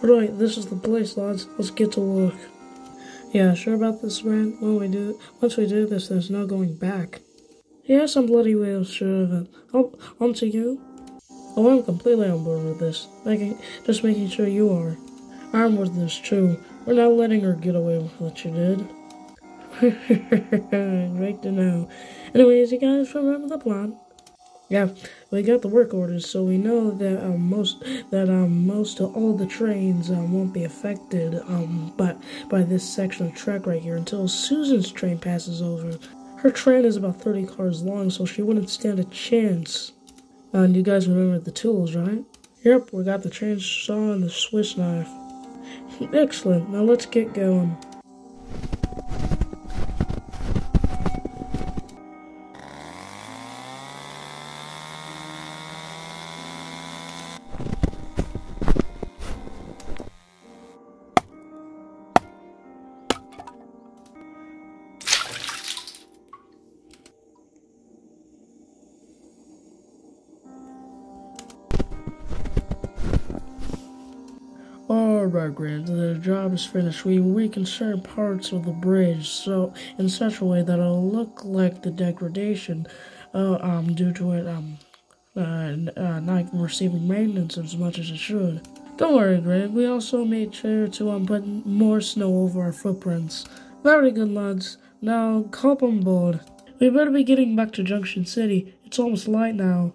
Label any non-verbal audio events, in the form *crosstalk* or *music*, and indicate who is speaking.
Speaker 1: Right, this is the place, lads. Let's get to work. Yeah, sure about this, man? When we do, once we do this, there's no going back. Yes, I'm bloody well sure of it. Oh, on to you. Oh, I'm completely on board with this. Making, just making sure you are. I'm with this too. We're not letting her get away with what she did. *laughs* Great to know. Anyways, you guys remember the plan? Yeah, we got the work orders, so we know that um, most that um, most of all the trains um, won't be affected um, but by this section of track right here until Susan's train passes over. Her train is about 30 cars long, so she wouldn't stand a chance. And you guys remember the tools, right? Yep, we got the chainsaw and the Swiss knife. Excellent, now let's get going. Grant, the job is finished. We reconstruct parts of the bridge so in such a way that it'll look like the degradation uh, um, due to it um, uh, uh, not receiving maintenance as much as it should. Don't worry, Greg. We also made sure to um, put more snow over our footprints. Very good, lads. Now, hop on board. We better be getting back to Junction City. It's almost light now.